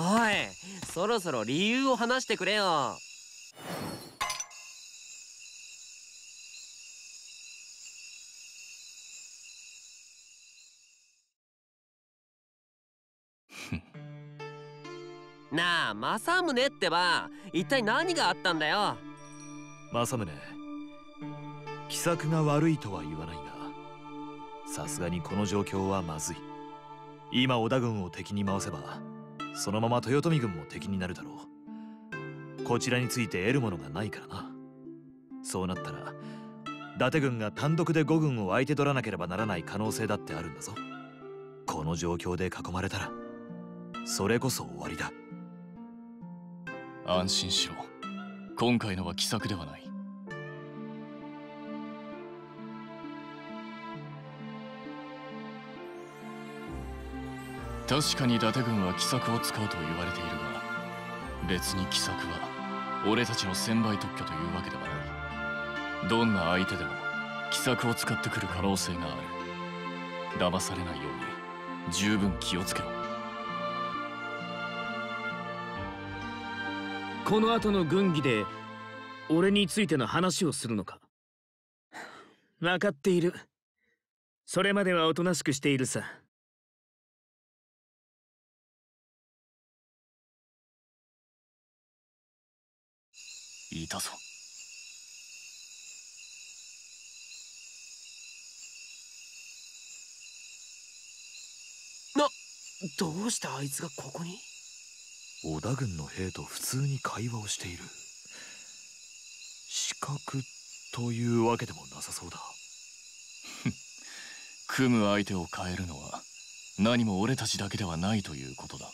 おいそろそろ理由を話してくれよ。なあ政宗ってば一体何があったんだよ？政宗奇策が悪いとは言わないがさすがにこの状況はまずい。今織田軍を敵に回せばそのまま豊臣軍も敵になるだろう。こちらについて得るものがないからな。そうなったら伊達軍が単独で5軍を相手取らなければならない可能性だってあるんだぞ。この状況で囲まれたらそれこそ終わりだ。安心しろ。今回のは奇策ではない。確かに伊達軍は奇策を使うと言われているが別に奇策は俺たちの専売特許というわけではない。どんな相手でも奇策を使ってくる可能性がある。騙されないように。十分気をつけろ。この後の軍議で俺についての話をするのか？分かっている。それまではおとなしくしているさいたぞ。などうしてあいつがここに？織田軍の兵と普通に会話をしている。資格というわけでもなさそうだ。組む相手を変えるのは何も俺たちだけではないということだ